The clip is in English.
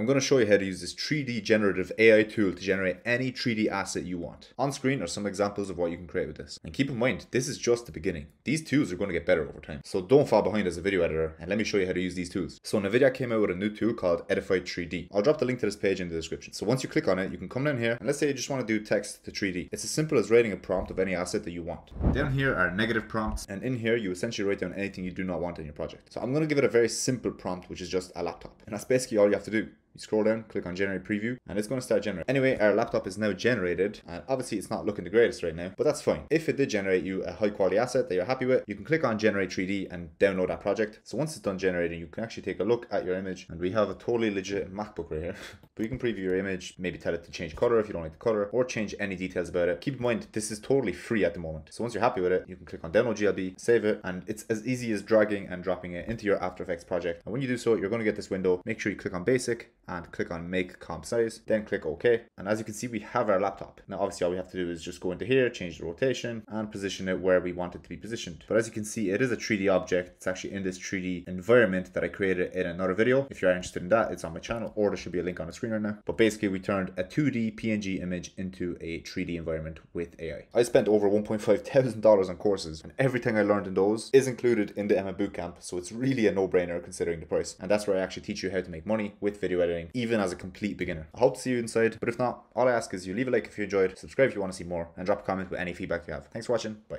I'm going to show you how to use this 3D generative AI tool to generate any 3D asset you want. On screen are some examples of what you can create with this. And keep in mind, this is just the beginning. These tools are going to get better over time. So don't fall behind as a video editor and let me show you how to use these tools. So NVIDIA came out with a new tool called Edify 3D. I'll drop the link to this page in the description. So once you click on it, you can come down here and let's say you just want to do text to 3D. It's as simple as writing a prompt of any asset that you want. Down here are negative prompts and in here you essentially write down anything you do not want in your project. So I'm going to give it a very simple prompt which is just a laptop. And that's basically all you have to do. You scroll down, click on generate preview, and it's going to start generating. Anyway, our laptop is now generated, and obviously it's not looking the greatest right now, but that's fine. If it did generate you a high quality asset that you're happy with, you can click on generate 3D and download that project. So once it's done generating, you can actually take a look at your image, and we have a totally legit MacBook right here. but you can preview your image, maybe tell it to change color if you don't like the color, or change any details about it. Keep in mind, this is totally free at the moment. So once you're happy with it, you can click on Demo GLB, save it, and it's as easy as dragging and dropping it into your After Effects project. And when you do so, you're going to get this window. Make sure you click on basic and click on make comp size, then click OK. And as you can see, we have our laptop. Now, obviously all we have to do is just go into here, change the rotation and position it where we want it to be positioned. But as you can see, it is a 3D object. It's actually in this 3D environment that I created in another video. If you're interested in that, it's on my channel or there should be a link on the screen right now. But basically we turned a 2D PNG image into a 3D environment with AI. I spent over $1.5 thousand on courses and everything I learned in those is included in the Emma Bootcamp. So it's really a no-brainer considering the price. And that's where I actually teach you how to make money with video editing, even as a complete beginner. I hope to see you inside, but if not, all I ask is you leave a like if you enjoyed, subscribe if you want to see more, and drop a comment with any feedback you have. Thanks for watching, bye.